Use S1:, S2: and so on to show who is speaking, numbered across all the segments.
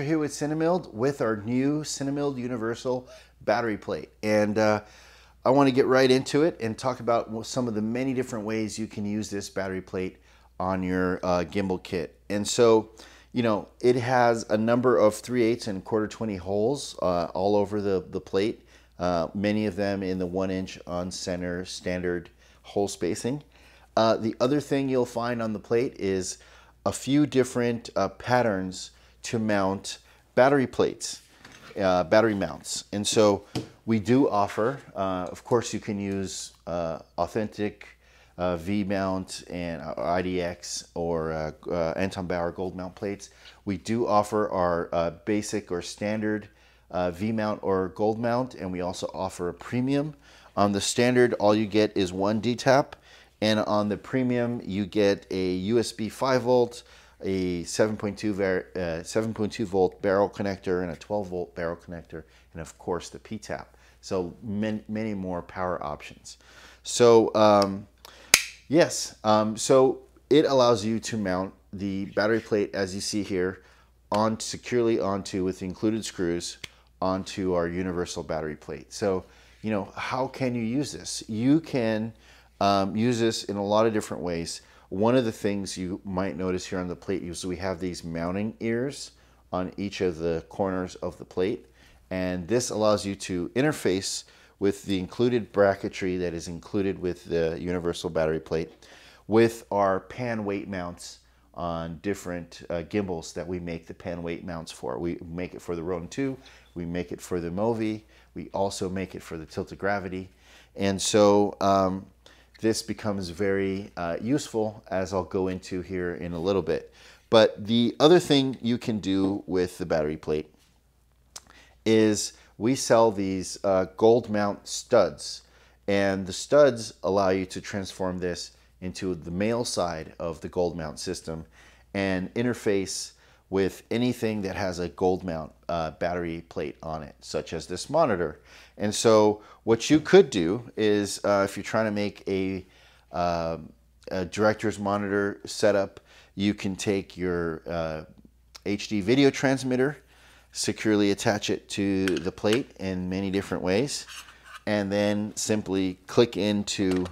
S1: here with Cinemilled with our new Cinemilled Universal battery plate. And uh, I want to get right into it and talk about some of the many different ways you can use this battery plate on your uh, gimbal kit. And so, you know, it has a number of 3 8 and quarter 20 holes uh, all over the, the plate, uh, many of them in the 1 inch on center standard hole spacing. Uh, the other thing you'll find on the plate is a few different uh, patterns to mount battery plates, uh, battery mounts. And so we do offer, uh, of course, you can use uh, authentic uh, V mount and uh, IDX or Anton Bauer gold mount plates. We do offer our basic or standard V mount or gold mount, and we also offer a premium. On the standard, all you get is one D-tap and on the premium, you get a USB 5 volt, a 7.2 uh, 7.2 volt barrel connector, and a 12 volt barrel connector, and of course the P-tap. So many, many more power options. So um, yes, um, so it allows you to mount the battery plate as you see here on securely onto with included screws onto our universal battery plate. So you know how can you use this? You can um, use this in a lot of different ways. One of the things you might notice here on the plate is we have these mounting ears on each of the corners of the plate. And this allows you to interface with the included bracketry that is included with the universal battery plate with our pan weight mounts on different uh, gimbals that we make the pan weight mounts for. We make it for the Ronin 2, we make it for the Movi, we also make it for the Tilta Gravity. And so um, this becomes very uh, useful as I'll go into here in a little bit. But the other thing you can do with the battery plate is we sell these uh, gold mount studs and the studs allow you to transform this into the male side of the gold mount system and interface with anything that has a gold mount uh, battery plate on it, such as this monitor. And so what you could do is uh, if you're trying to make a, uh, a, director's monitor setup, you can take your HD uh, video transmitter, securely attach it to the plate in many different ways, and then simply click into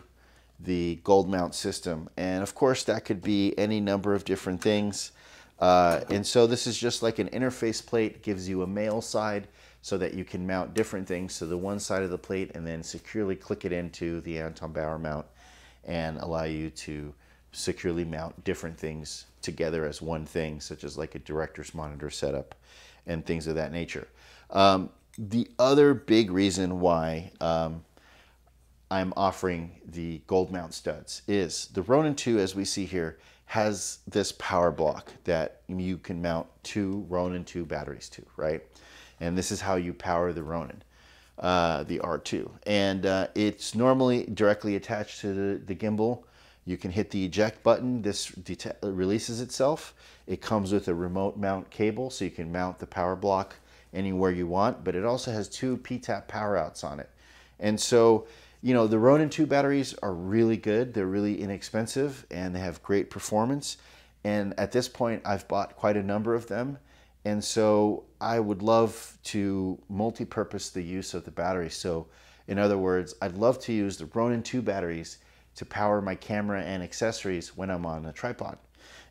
S1: the gold mount system. And of course, that could be any number of different things. Uh, and so this is just like an interface plate, gives you a male side so that you can mount different things to the one side of the plate and then securely click it into the Anton Bauer mount and allow you to securely mount different things together as one thing, such as like a director's monitor setup and things of that nature. Um, the other big reason why um, I'm offering the gold mount studs is the Ronin 2, as we see here, has this power block that you can mount two Ronin 2 batteries to, right? And this is how you power the Ronin, uh, the R2. And uh, it's normally directly attached to the, the, gimbal. You can hit the eject button. This releases itself. It comes with a remote mount cable, so you can mount the power block anywhere you want. But it also has two P-tap power outs on it. And so you know, the Ronin 2 batteries are really good. They're really inexpensive and they have great performance. And at this point, I've bought quite a number of them. And so I would love to multi-purpose the use of the battery. So in other words, I'd love to use the Ronin 2 batteries to power my camera and accessories when I'm on a tripod.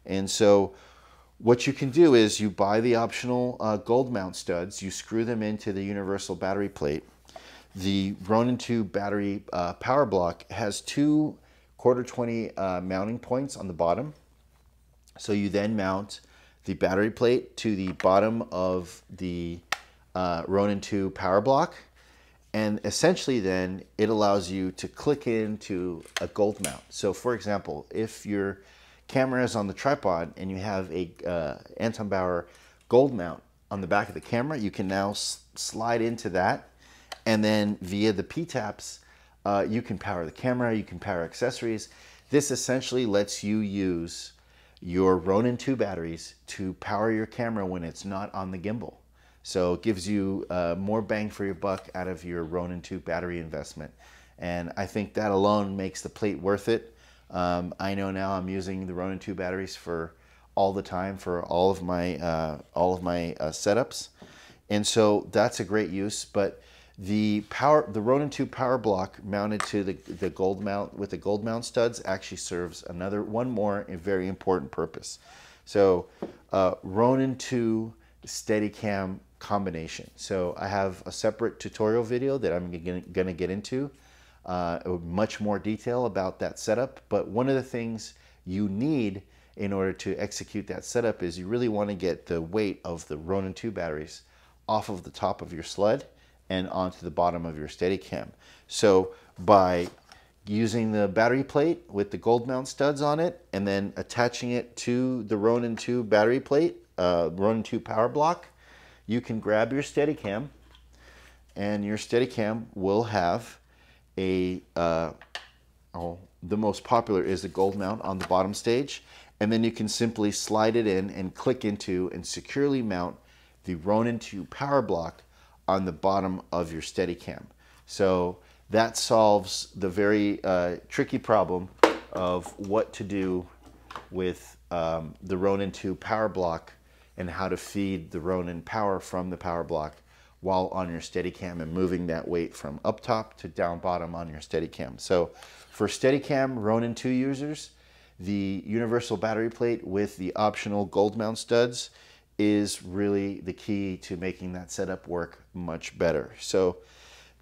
S1: And so what you can do is you buy the optional uh, gold mount studs, you screw them into the universal battery plate, the Ronin 2 battery uh, power block has two quarter 20 uh, mounting points on the bottom. So you then mount the battery plate to the bottom of the uh, Ronin 2 power block. And essentially then it allows you to click into a gold mount. So for example, if your camera is on the tripod and you have a uh, Anton Bauer gold mount on the back of the camera, you can now slide into that and then via the P-taps, uh, you can power the camera, you can power accessories. This essentially lets you use your Ronin 2 batteries to power your camera when it's not on the gimbal. So it gives you uh, more bang for your buck out of your Ronin 2 battery investment. And I think that alone makes the plate worth it. Um, I know now I'm using the Ronin 2 batteries for all the time for all of my uh, all of my uh, setups, and so that's a great use. But the power, the Ronin 2 power block mounted to the, the gold mount with the gold mount studs actually serves another one more very important purpose. So uh, Ronin 2 Steadicam combination. So I have a separate tutorial video that I'm going to get into uh, much more detail about that setup. But one of the things you need in order to execute that setup is you really want to get the weight of the Ronin 2 batteries off of the top of your sled and onto the bottom of your Steadicam. So by using the battery plate with the gold mount studs on it and then attaching it to the Ronin 2 battery plate, uh, Ronin 2 power block, you can grab your Steadicam and your Steadicam will have a, uh, oh, the most popular is the gold mount on the bottom stage. And then you can simply slide it in and click into and securely mount the Ronin 2 power block on the bottom of your Steadicam. So that solves the very uh, tricky problem of what to do with um, the Ronin 2 power block and how to feed the Ronin power from the power block while on your Steadicam and moving that weight from up top to down bottom on your Steadicam. So for Steadicam Ronin 2 users, the universal battery plate with the optional gold mount studs is really the key to making that setup work much better. So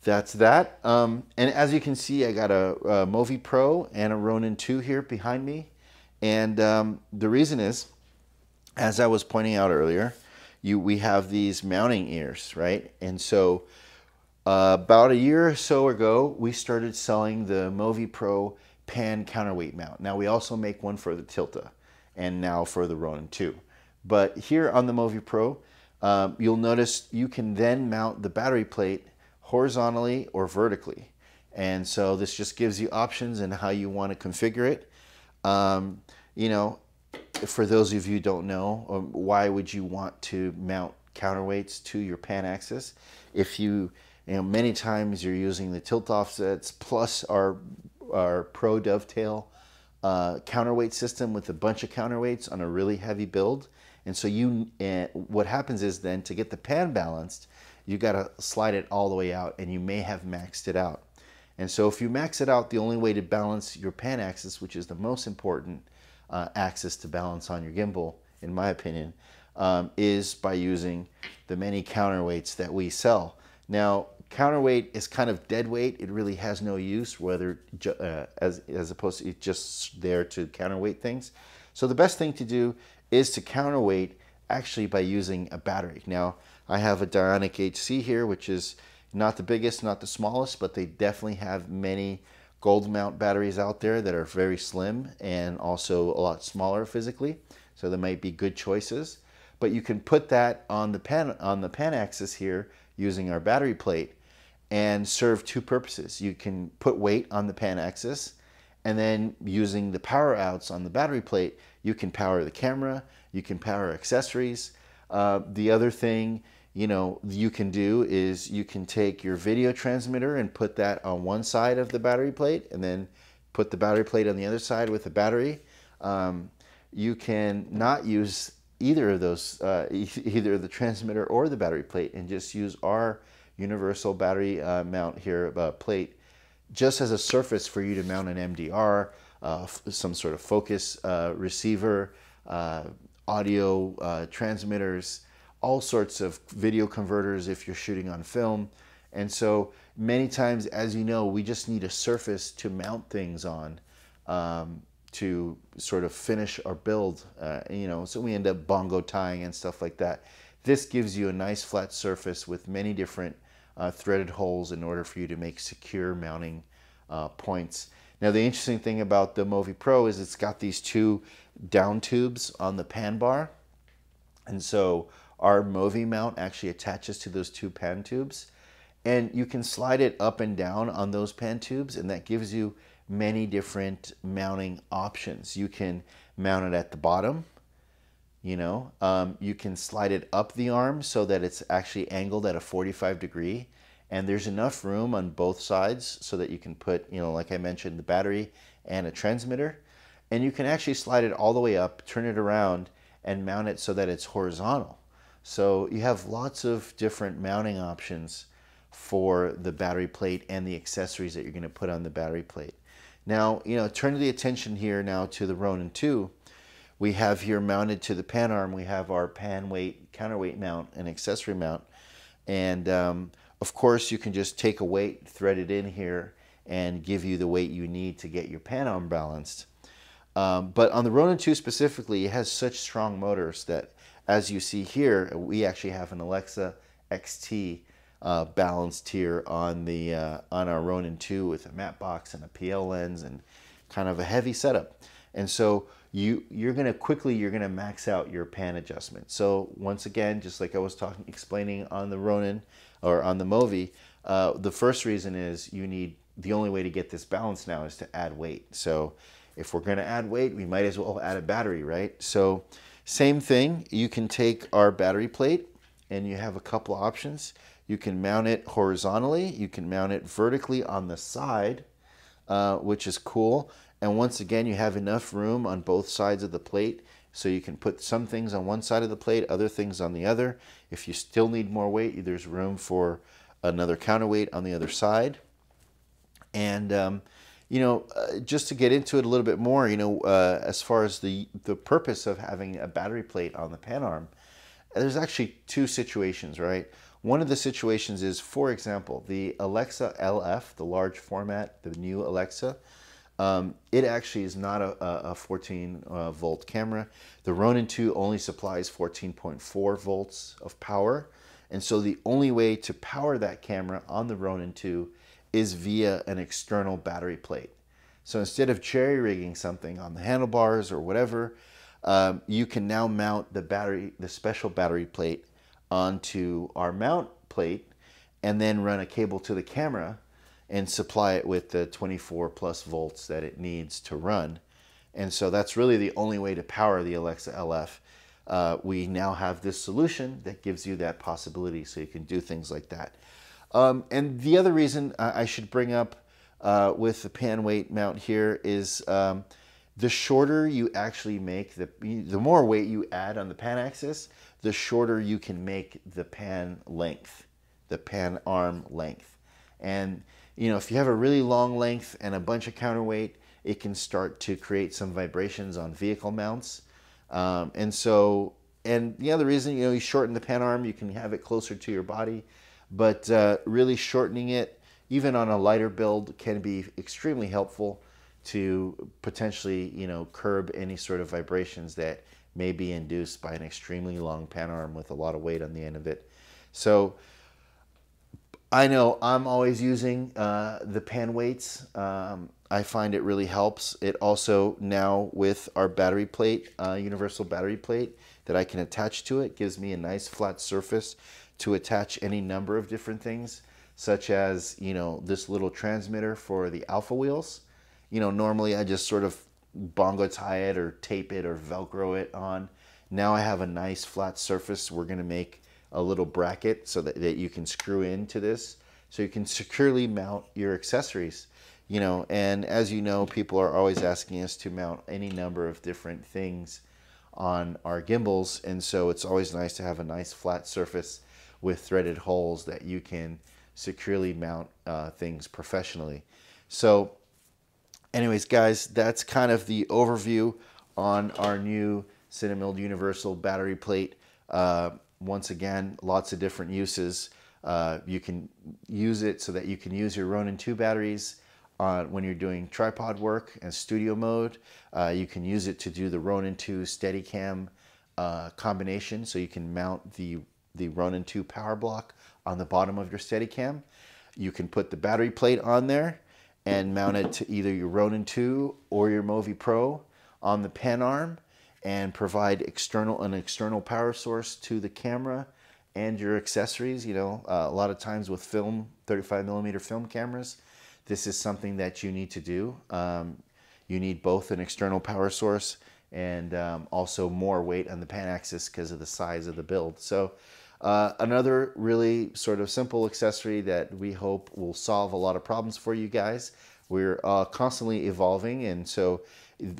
S1: that's that. Um, and as you can see, I got a, a Movi Pro and a Ronin 2 here behind me. And um, the reason is, as I was pointing out earlier, you we have these mounting ears, right? And so uh, about a year or so ago, we started selling the Movi Pro pan counterweight mount. Now we also make one for the Tilta and now for the Ronin 2. But here on the Movi Pro, um, you'll notice you can then mount the battery plate horizontally or vertically. And so this just gives you options and how you want to configure it. Um, you know, for those of you who don't know, um, why would you want to mount counterweights to your pan axis? If you, you know, many times you're using the tilt offsets plus our, our Pro Dovetail uh, counterweight system with a bunch of counterweights on a really heavy build. And so you, uh, what happens is then to get the pan balanced, you got to slide it all the way out and you may have maxed it out. And so if you max it out, the only way to balance your pan axis, which is the most important, uh, axis to balance on your gimbal, in my opinion, um, is by using the many counterweights that we sell. Now, counterweight is kind of dead weight. It really has no use, whether uh, as, as opposed to just there to counterweight things. So the best thing to do is to counterweight actually by using a battery. Now, I have a Dionic HC here, which is not the biggest, not the smallest, but they definitely have many gold mount batteries out there that are very slim and also a lot smaller physically. So there might be good choices. But you can put that on the pan on the pan axis here using our battery plate and serve two purposes. You can put weight on the pan axis and then using the power outs on the battery plate, you can power the camera, you can power accessories. Uh, the other thing you know you can do is you can take your video transmitter and put that on one side of the battery plate and then put the battery plate on the other side with the battery um, you can not use either of those uh, either the transmitter or the battery plate and just use our universal battery uh, mount here uh, plate just as a surface for you to mount an MDR some sort of focus uh, receiver uh, audio transmitters all sorts of video converters if you're shooting on film. And so many times, as you know, we just need a surface to mount things on um, to sort of finish our build, uh, you know, so we end up bongo tying and stuff like that. This gives you a nice flat surface with many different uh, threaded holes in order for you to make secure mounting uh, points. Now the interesting thing about the Movi Pro is it's got these two down tubes on the pan bar. And so our Movi mount actually attaches to those two pan tubes and you can slide it up and down on those pan tubes and that gives you many different mounting options. You can mount it at the bottom, you know, um, you can slide it up the arm so that it's actually angled at a 45 degree and there's enough room on both sides so that you can put, you know, like I mentioned, the battery and a transmitter and you can actually slide it all the way up, turn it around and mount it so that it's horizontal. So you have lots of different mounting options for the battery plate and the accessories that you're going to put on the battery plate. Now, you know, turn the attention here now to the Ronin 2. We have here mounted to the pan arm, we have our pan weight, counterweight mount and accessory mount. And um, of course, you can just take a weight, thread it in here, and give you the weight you need to get your pan arm balanced. Um, but on the Ronin 2 specifically, it has such strong motors that, as you see here, we actually have an Alexa XT uh, balanced here on the uh, on our Ronin 2 with a matte box and a PL lens and kind of a heavy setup. And so you you're gonna quickly you're gonna max out your pan adjustment. So once again, just like I was talking explaining on the Ronin or on the Movi, uh, the first reason is you need the only way to get this balance now is to add weight. So if we're going to add weight, we might as well add a battery, right? So same thing, you can take our battery plate and you have a couple options. You can mount it horizontally, you can mount it vertically on the side, uh, which is cool. And once again, you have enough room on both sides of the plate so you can put some things on one side of the plate, other things on the other. If you still need more weight, there's room for another counterweight on the other side. And um, you know, uh, just to get into it a little bit more, you know, uh, as far as the the purpose of having a battery plate on the pan arm, there's actually two situations, right? One of the situations is, for example, the Alexa LF, the large format, the new Alexa. Um, it actually is not a, a 14 uh, volt camera. The Ronin 2 only supplies 14.4 volts of power. And so the only way to power that camera on the Ronin 2 is via an external battery plate. So instead of cherry rigging something on the handlebars or whatever, um, you can now mount the battery, the special battery plate onto our mount plate and then run a cable to the camera and supply it with the 24 plus volts that it needs to run. And so that's really the only way to power the Alexa LF. Uh, we now have this solution that gives you that possibility so you can do things like that. Um, and the other reason I should bring up uh, with the pan weight mount here is um, the shorter you actually make, the, the more weight you add on the pan axis, the shorter you can make the pan length, the pan arm length. And you know, if you have a really long length and a bunch of counterweight, it can start to create some vibrations on vehicle mounts. Um, and so, and the other reason, you know, you shorten the pan arm, you can have it closer to your body but uh, really shortening it, even on a lighter build, can be extremely helpful to potentially, you know, curb any sort of vibrations that may be induced by an extremely long pan arm with a lot of weight on the end of it. So I know I'm always using uh, the pan weights. Um, I find it really helps. It also now with our battery plate, uh, universal battery plate that I can attach to it, gives me a nice flat surface to attach any number of different things, such as, you know, this little transmitter for the alpha wheels. You know, normally I just sort of bongo tie it or tape it or Velcro it on. Now I have a nice flat surface. We're going to make a little bracket so that, that you can screw into this so you can securely mount your accessories you know and as you know people are always asking us to mount any number of different things on our gimbals and so it's always nice to have a nice flat surface with threaded holes that you can securely mount uh, things professionally. So anyways, guys, that's kind of the overview on our new Cinemilled Universal battery plate. Uh, once again, lots of different uses. Uh, you can use it so that you can use your Ronin 2 batteries on, when you're doing tripod work and studio mode. Uh, you can use it to do the Ronin 2 Steadicam uh, combination so you can mount the the Ronin 2 power block on the bottom of your Steadicam. You can put the battery plate on there and mount it to either your Ronin 2 or your Movi Pro on the pen arm and provide external an external power source to the camera and your accessories. You know, uh, a lot of times with film, 35 millimeter film cameras, this is something that you need to do. Um, you need both an external power source and um, also more weight on the pan axis because of the size of the build. So uh, another really sort of simple accessory that we hope will solve a lot of problems for you guys we're uh, constantly evolving, and so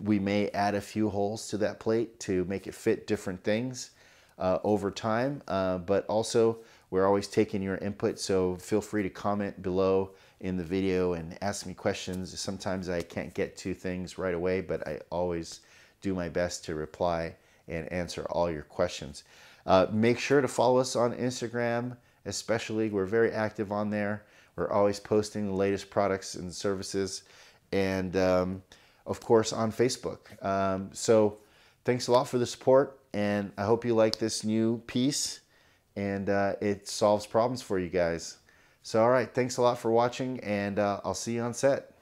S1: we may add a few holes to that plate to make it fit different things uh, over time. Uh, but also, we're always taking your input, so feel free to comment below in the video and ask me questions. Sometimes I can't get to things right away, but I always do my best to reply and answer all your questions. Uh, make sure to follow us on Instagram, especially. We're very active on there. We're always posting the latest products and services, and um, of course on Facebook. Um, so thanks a lot for the support, and I hope you like this new piece, and uh, it solves problems for you guys. So all right, thanks a lot for watching, and uh, I'll see you on set.